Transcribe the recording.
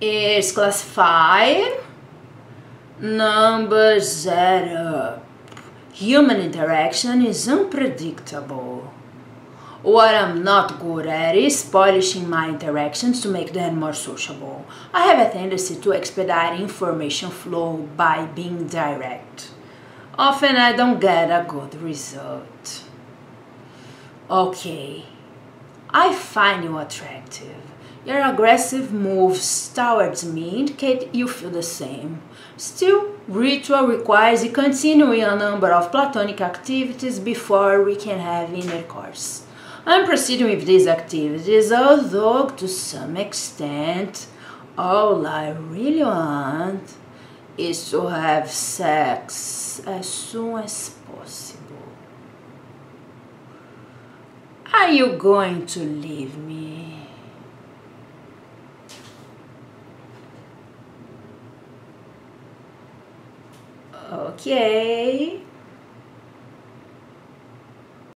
is classified. Number zero. Human interaction is unpredictable. What I'm not good at is polishing my interactions to make them more sociable. I have a tendency to expedite information flow by being direct. Often I don't get a good result. Okay, I find you attractive. Your aggressive moves towards me indicate you feel the same. Still, ritual requires continuing a number of platonic activities before we can have intercourse. I'm proceeding with these activities, although to some extent, all I really want is to have sex as soon as possible. Are you going to leave me? Okay.